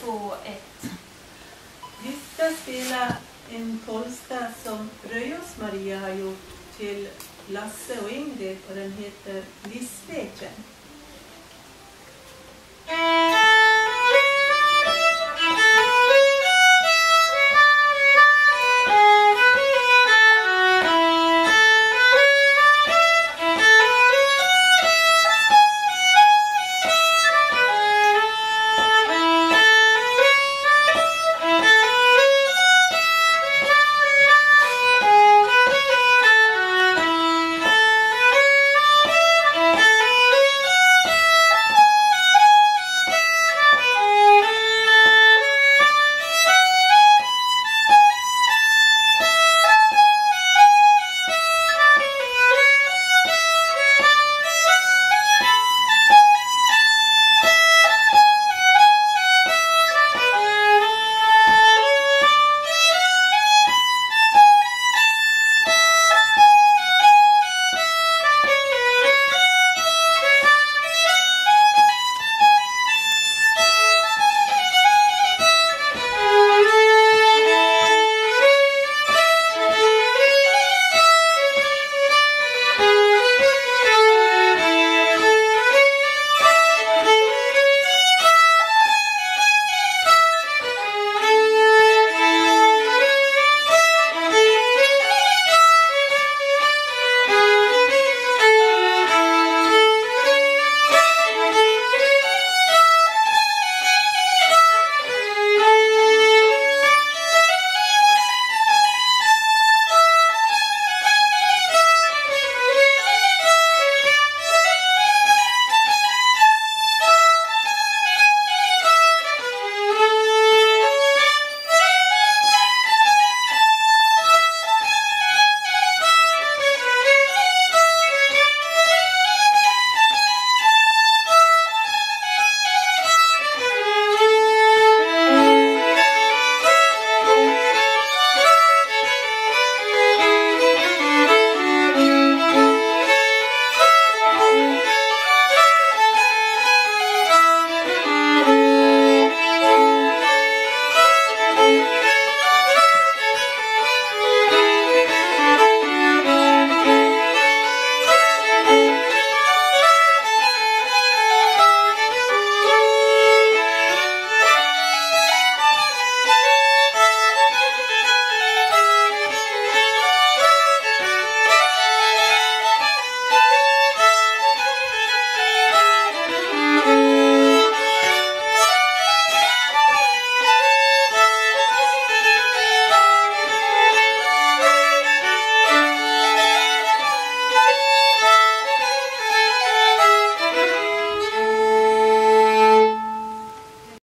två, ett. Vi ska spela en polska som Röjos Maria har gjort till Lasse och Ingrid och den heter Livsveken.